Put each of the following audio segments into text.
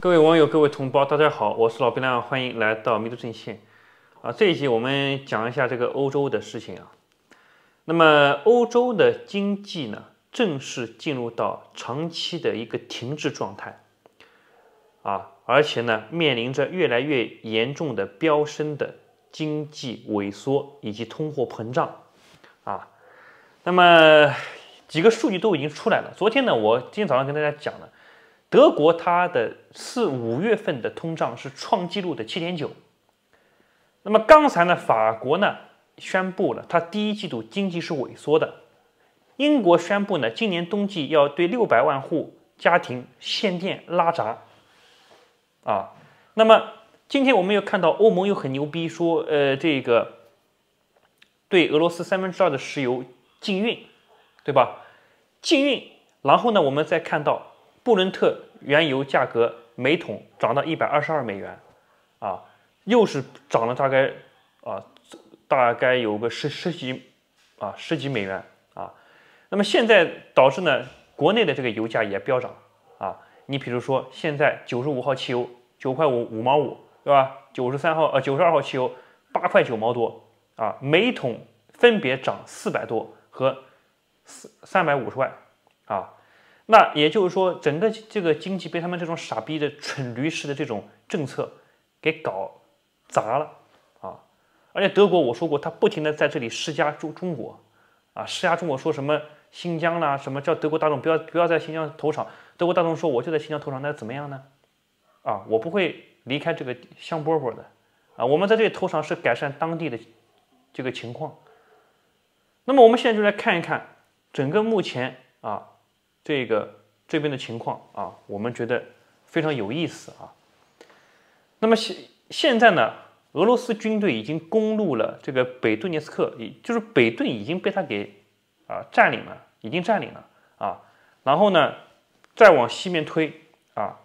各位网友、各位同胞，大家好，我是老兵亮，欢迎来到迷途阵线。啊，这一集我们讲一下这个欧洲的事情啊。那么，欧洲的经济呢，正式进入到长期的一个停滞状态啊，而且呢，面临着越来越严重的飙升的经济萎缩以及通货膨胀啊。那么几个数据都已经出来了。昨天呢，我今天早上跟大家讲了。德国它的四五月份的通胀是创纪录的七点九，那么刚才呢，法国呢宣布了它第一季度经济是萎缩的，英国宣布呢今年冬季要对六百万户家庭限电拉闸，啊，那么今天我们又看到欧盟又很牛逼，说呃这个对俄罗斯三分之二的石油禁运，对吧？禁运，然后呢我们再看到。布伦特原油价格每桶涨到一百二十二美元，啊，又是涨了大概啊，大概有个十十几啊十几美元啊。那么现在导致呢，国内的这个油价也飙涨啊。你比如说现在九十五号汽油九块五五毛五，对吧？九十三号呃九十二号汽油八块九毛多啊，每桶分别涨四百多和四三百五十万啊。那也就是说，整个这个经济被他们这种傻逼的蠢驴式的这种政策给搞砸了啊！而且德国我说过，他不停的在这里施加中中国啊，施压中国说什么新疆啦，什么叫德国大众不要不要在新疆投厂？德国大众说我就在新疆投厂，那怎么样呢？啊，我不会离开这个香饽饽的啊！我们在这里投厂是改善当地的这个情况。那么我们现在就来看一看整个目前啊。这个这边的情况啊，我们觉得非常有意思啊。那么现现在呢，俄罗斯军队已经攻入了这个北顿涅茨克，也就是北顿已经被他给啊占领了，已经占领了啊。然后呢，再往西面推啊，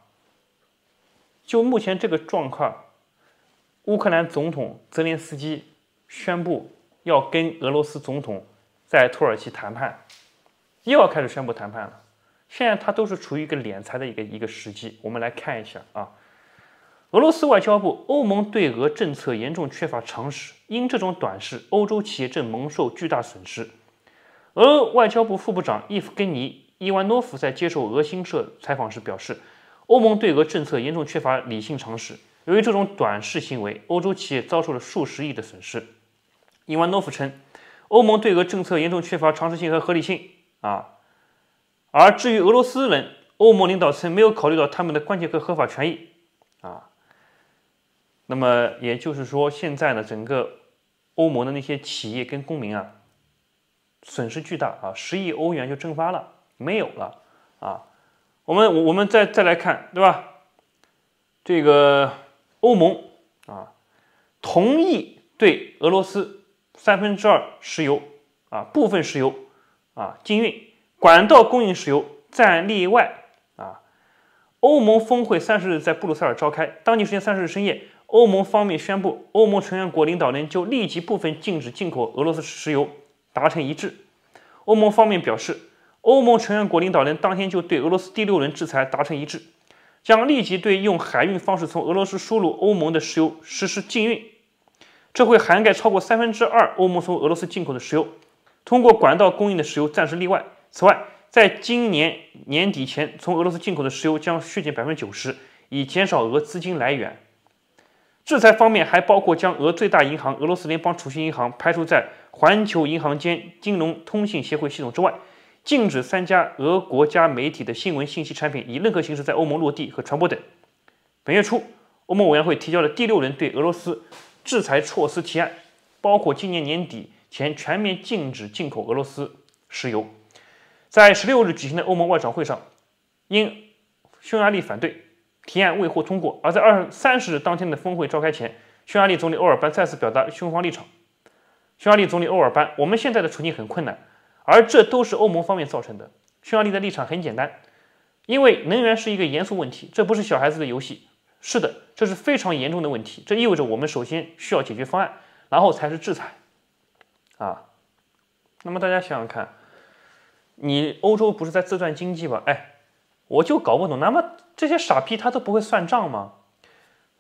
就目前这个状况，乌克兰总统泽连斯基宣布要跟俄罗斯总统在土耳其谈判，又要开始宣布谈判了。现在它都是处于一个敛财的一个一个时机。我们来看一下啊，俄罗斯外交部：欧盟对俄政策严重缺乏常识，因这种短视，欧洲企业正蒙受巨大损失。俄外交部副部长伊夫根尼·伊万诺夫在接受俄新社采访时表示，欧盟对俄政策严重缺乏理性常识，由于这种短视行为，欧洲企业遭受了数十亿的损失。伊万诺夫称，欧盟对俄政策严重缺乏常识性和合理性啊。而至于俄罗斯人，欧盟领导层没有考虑到他们的关键和合法权益啊。那么也就是说，现在呢，整个欧盟的那些企业跟公民啊，损失巨大啊，十亿欧元就蒸发了，没有了啊。我们我们再再来看，对吧？这个欧盟啊，同意对俄罗斯三分之二石油啊，部分石油啊禁运。管道供应石油暂例外啊！欧盟峰会三十日在布鲁塞尔召开，当地时间三十日深夜，欧盟方面宣布，欧盟成员国领导人就立即部分禁止进口俄罗斯石油达成一致。欧盟方面表示，欧盟成员国领导人当天就对俄罗斯第六轮制裁达成一致，将立即对用海运方式从俄罗斯输入欧盟的石油实施禁运，这会涵盖超过三分之二欧盟从俄罗斯进口的石油，通过管道供应的石油暂时例外。此外，在今年年底前，从俄罗斯进口的石油将削减百分之九十，以减少俄资金来源。制裁方面还包括将俄最大银行俄罗斯联邦储蓄银行排除在环球银行间金融通信协会系统之外，禁止三家俄国家媒体的新闻信息产品以任何形式在欧盟落地和传播等。本月初，欧盟委员会提交了第六轮对俄罗斯制裁措施提案，包括今年年底前全面禁止进口俄罗斯石油。在十六日举行的欧盟外长会上，因匈牙利反对提案未获通过；而在二三十日当天的峰会召开前，匈牙利总理欧尔班再次表达匈方立场。匈牙利总理欧尔班：“我们现在的处境很困难，而这都是欧盟方面造成的。”匈牙利的立场很简单，因为能源是一个严肃问题，这不是小孩子的游戏。是的，这是非常严重的问题，这意味着我们首先需要解决方案，然后才是制裁。啊，那么大家想想看。你欧洲不是在自传经济吗？哎，我就搞不懂，那么这些傻逼他都不会算账吗？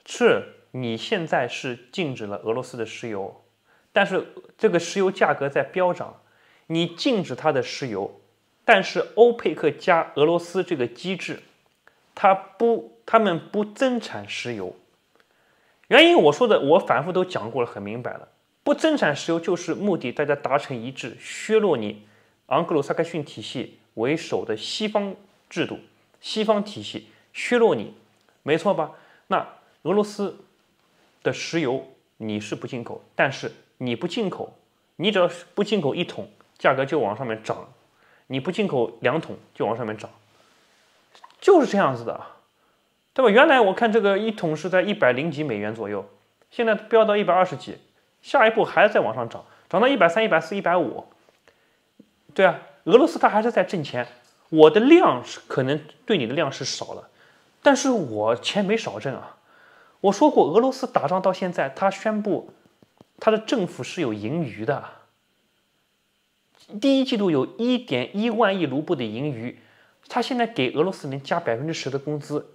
是你现在是禁止了俄罗斯的石油，但是这个石油价格在飙涨，你禁止它的石油，但是欧佩克加俄罗斯这个机制，它不，他们不增产石油。原因我说的，我反复都讲过了，很明白了。不增产石油就是目的，大家达成一致，削弱你昂格鲁萨克逊体系为首的西方制度、西方体系，削弱你，没错吧？那俄罗斯的石油你是不进口，但是你不进口，你只要不进口一桶，价格就往上面涨；你不进口两桶，就往上面涨，就是这样子的啊。对吧？原来我看这个一桶是在一百零几美元左右，现在飙到一百二十几，下一步还在往上涨，涨到一百三、一百四、一百五。对啊，俄罗斯它还是在挣钱，我的量是可能对你的量是少了，但是我钱没少挣啊。我说过，俄罗斯打仗到现在，他宣布他的政府是有盈余的，第一季度有一点一万亿卢布的盈余，他现在给俄罗斯人加百分之十的工资。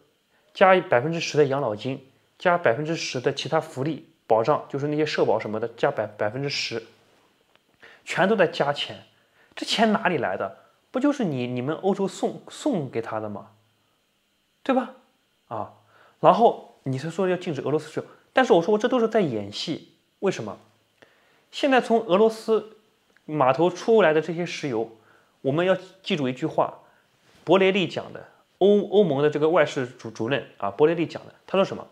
加百分之十的养老金，加百分之十的其他福利保障，就是那些社保什么的，加百百分之十，全都在加钱。这钱哪里来的？不就是你你们欧洲送送给他的吗？对吧？啊，然后你是说要禁止俄罗斯石油，但是我说我这都是在演戏。为什么？现在从俄罗斯码头出来的这些石油，我们要记住一句话，伯雷利讲的。欧欧盟的这个外事主主任啊，伯雷利讲的，他说什么？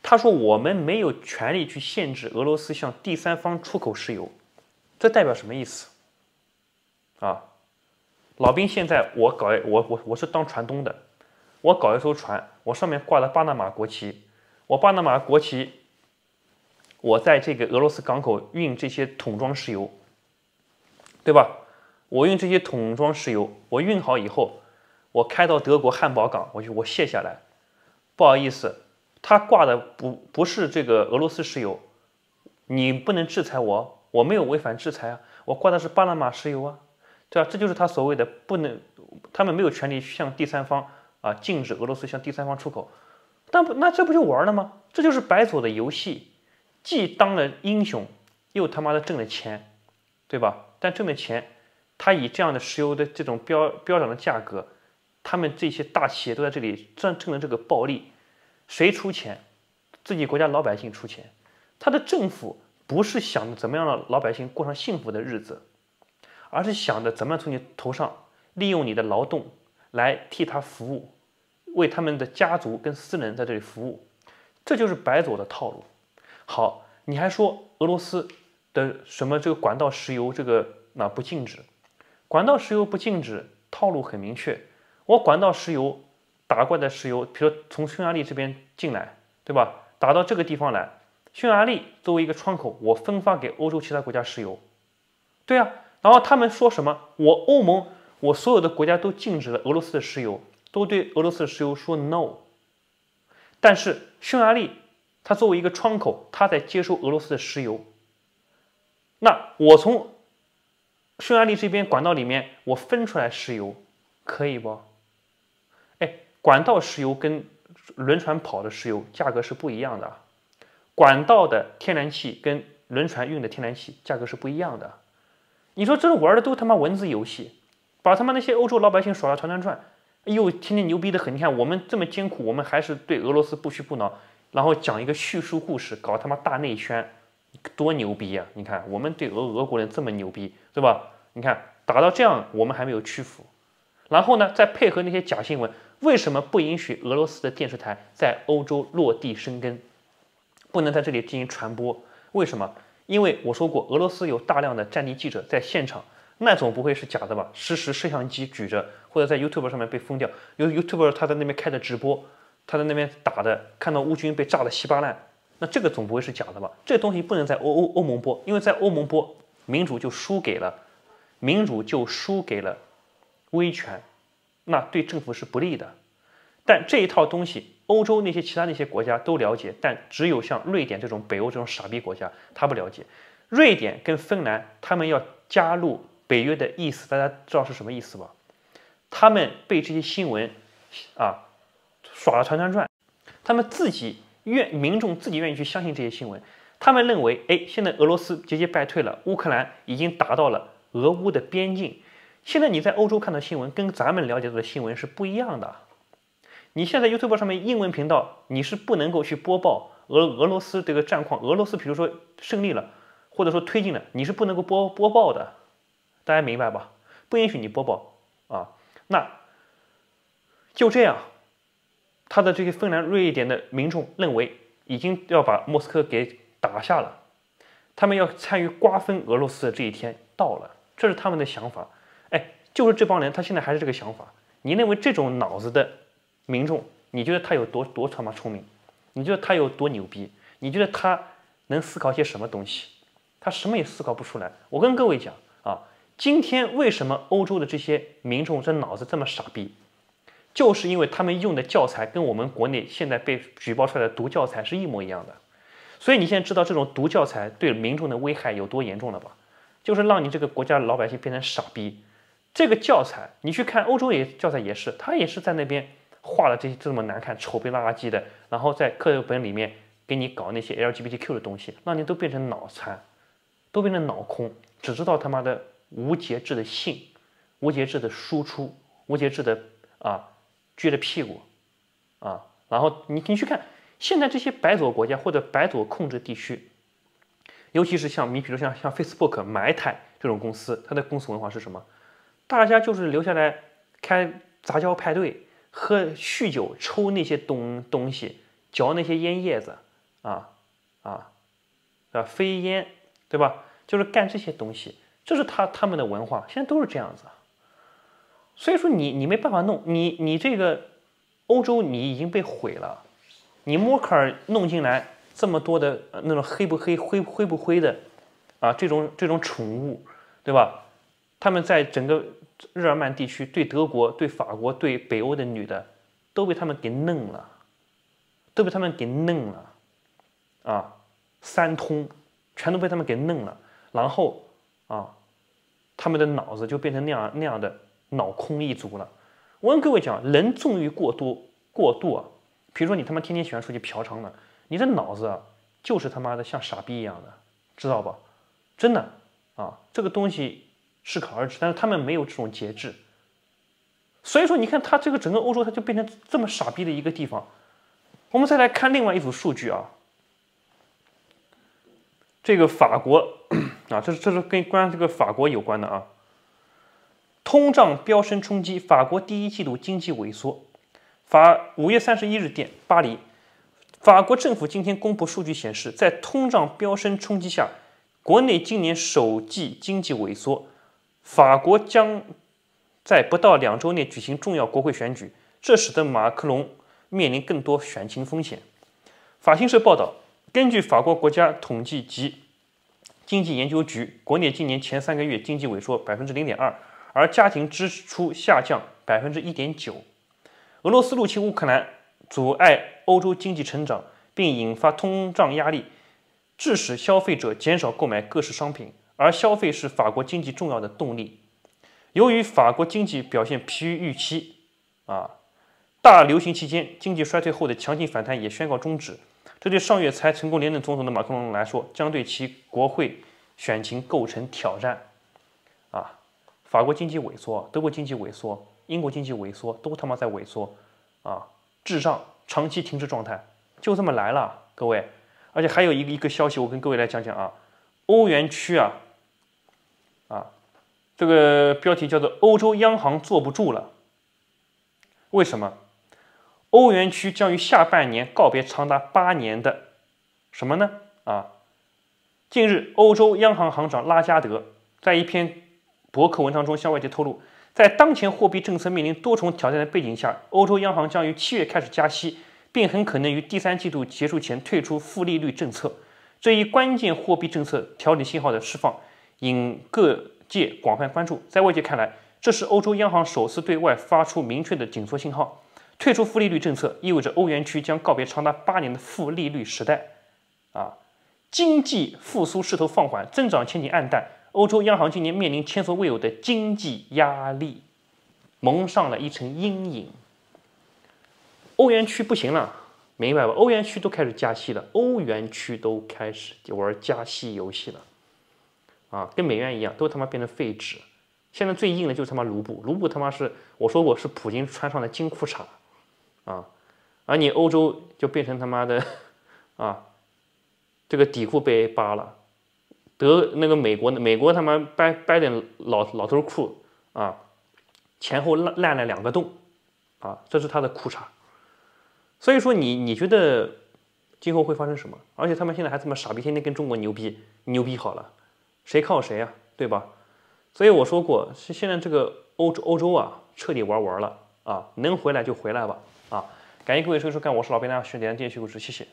他说我们没有权利去限制俄罗斯向第三方出口石油，这代表什么意思？啊，老兵，现在我搞我我我是当船东的，我搞一艘船，我上面挂了巴拿马国旗，我巴拿马国旗，我在这个俄罗斯港口运这些桶装石油，对吧？我运这些桶装石油，我运好以后。我开到德国汉堡港，我就我卸下来，不好意思，他挂的不不是这个俄罗斯石油，你不能制裁我，我没有违反制裁啊，我挂的是巴拿马石油啊，对吧？这就是他所谓的不能，他们没有权利向第三方啊禁止俄罗斯向第三方出口，但不那这不就玩了吗？这就是白左的游戏，既当了英雄，又他妈的挣了钱，对吧？但挣了钱，他以这样的石油的这种飙飙涨的价格。他们这些大企业都在这里赚挣的这个暴利，谁出钱？自己国家老百姓出钱。他的政府不是想怎么样让老百姓过上幸福的日子，而是想着怎么样从你头上利用你的劳动来替他服务，为他们的家族跟私人在这里服务。这就是白左的套路。好，你还说俄罗斯的什么这个管道石油这个那不禁止？管道石油不禁止，套路很明确。我管道石油打过来的石油，比如从匈牙利这边进来，对吧？打到这个地方来，匈牙利作为一个窗口，我分发给欧洲其他国家石油，对啊。然后他们说什么？我欧盟，我所有的国家都禁止了俄罗斯的石油，都对俄罗斯的石油说 no。但是匈牙利，它作为一个窗口，它在接收俄罗斯的石油。那我从匈牙利这边管道里面，我分出来石油，可以不？哎管道石油跟轮船跑的石油价格是不一样的，管道的天然气跟轮船运的天然气价格是不一样的。你说这玩的都他妈文字游戏，把他妈那些欧洲老百姓耍的团团转，哎呦，天天牛逼的很。你看我们这么艰苦，我们还是对俄罗斯不屈不挠，然后讲一个叙述故事，搞他妈大内宣，多牛逼呀！你看我们对俄俄国人这么牛逼，对吧？你看打到这样，我们还没有屈服，然后呢，再配合那些假新闻。为什么不允许俄罗斯的电视台在欧洲落地生根？不能在这里进行传播？为什么？因为我说过，俄罗斯有大量的战地记者在现场，那总不会是假的吧？实时摄像机举着，或者在 YouTube 上面被封掉。有 YouTube 他在那边开的直播，他在那边打的，看到乌军被炸得稀巴烂，那这个总不会是假的吧？这东西不能在欧欧欧盟播，因为在欧盟播，民主就输给了民主就输给了威权。那对政府是不利的，但这一套东西，欧洲那些其他那些国家都了解，但只有像瑞典这种北欧这种傻逼国家，他不了解。瑞典跟芬兰，他们要加入北约的意思，大家知道是什么意思吧？他们被这些新闻啊耍了团团转，他们自己愿民众自己愿意去相信这些新闻，他们认为，哎，现在俄罗斯节节败退了，乌克兰已经达到了俄乌的边境。现在你在欧洲看到新闻，跟咱们了解到的新闻是不一样的。你现在 YouTube 上面英文频道，你是不能够去播报俄俄罗斯这个战况，俄罗斯比如说胜利了，或者说推进了，你是不能够播播报的，大家明白吧？不允许你播报啊。那就这样，他的这些芬兰、瑞典的民众认为，已经要把莫斯科给打下了，他们要参与瓜分俄罗斯的这一天到了，这是他们的想法。哎，就是这帮人，他现在还是这个想法。你认为这种脑子的？民众，你觉得他有多多他妈聪明？你觉得他有多牛逼？你觉得他能思考些什么东西？他什么也思考不出来。我跟各位讲啊，今天为什么欧洲的这些民众这脑子这么傻逼？就是因为他们用的教材跟我们国内现在被举报出来的毒教材是一模一样的。所以你现在知道这种毒教材对民众的危害有多严重了吧？就是让你这个国家老百姓变成傻逼。这个教材，你去看欧洲也教材也是，他也是在那边。画的这些这么难看、丑不拉几的，然后在课本里面给你搞那些 LGBTQ 的东西，让你都变成脑残，都变成脑空，只知道他妈的无节制的性、无节制的输出、无节制的啊撅着屁股啊，然后你你去看现在这些白左国家或者白左控制地区，尤其是像你比如像像 Facebook、埋汰这种公司，它的公司文化是什么？大家就是留下来开杂交派对。喝酗酒、抽那些东东西、嚼那些烟叶子，啊啊啊，飞烟，对吧？就是干这些东西，这是他他们的文化，现在都是这样子。所以说你你没办法弄，你你这个欧洲你已经被毁了，你默克尔弄进来这么多的那种黑不黑、灰灰不灰的啊，这种这种宠物，对吧？他们在整个。日耳曼地区对德国、对法国、对北欧的女的，都被他们给弄了，都被他们给弄了，啊，三通，全都被他们给弄了，然后啊，他们的脑子就变成那样那样的脑空一族了。我跟各位讲，人纵欲过多过度啊，比如说你他妈天天喜欢出去嫖娼的，你的脑子啊，就是他妈的像傻逼一样的，知道吧？真的啊，这个东西。适可而止，但是他们没有这种节制，所以说你看，他这个整个欧洲，它就变成这么傻逼的一个地方。我们再来看另外一组数据啊，这个法国 啊，这是这是跟关这个法国有关的啊，通胀飙升冲击法国第一季度经济萎缩。法五月三十一日电，巴黎，法国政府今天公布数据显示，在通胀飙升冲击下，国内今年首季经济萎缩。法国将在不到两周内举行重要国会选举，这使得马克龙面临更多选情风险。法新社报道，根据法国国家统计及经济研究局，国内今年前三个月经济萎缩百分之零点二，而家庭支出下降百分之一点九。俄罗斯入侵乌克兰，阻碍欧洲经济成长，并引发通胀压力，致使消费者减少购买各式商品。而消费是法国经济重要的动力。由于法国经济表现疲于预期，啊，大流行期间经济衰退后的强劲反弹也宣告终止。这对上月才成功连任总统的马克龙来说，将对其国会选情构成挑战。啊，法国经济萎缩，德国经济萎缩，英国经济萎缩，都他妈在萎缩。啊，滞胀长期停滞状态就这么来了，各位。而且还有一个一个消息，我跟各位来讲讲啊，欧元区啊。这个标题叫做“欧洲央行坐不住了”。为什么？欧元区将于下半年告别长达八年的什么呢？啊，近日，欧洲央行行长拉加德在一篇博客文章中向外界透露，在当前货币政策面临多重挑战的背景下，欧洲央行将于七月开始加息，并很可能于第三季度结束前退出负利率政策。这一关键货币政策调整信号的释放。引各界广泛关注，在外界看来，这是欧洲央行首次对外发出明确的紧缩信号。退出负利率政策意味着欧元区将告别长达八年的负利率时代。啊，经济复苏势头放缓，增长前景暗淡，欧洲央行今年面临前所未有的经济压力，蒙上了一层阴影。欧元区不行了，明白吧？欧元区都开始加息了，欧元区都开始玩加息游戏了，啊，跟美元一样，都他妈变成废纸。现在最硬的就是他妈卢布，卢布他妈是我说过是普京穿上的金裤衩，啊，而你欧洲就变成他妈的啊，这个底裤被扒了，德那个美国美国他妈掰掰点老老头裤啊，前后烂烂了两个洞，啊，这是他的裤衩。所以说你你觉得今后会发生什么？而且他们现在还这么傻逼，天天跟中国牛逼牛逼好了，谁靠谁啊？对吧？所以我说过，现现在这个欧洲欧洲啊，彻底玩完了啊，能回来就回来吧啊！感谢各位收看，我是老兵，大家学点电视故事，谢谢。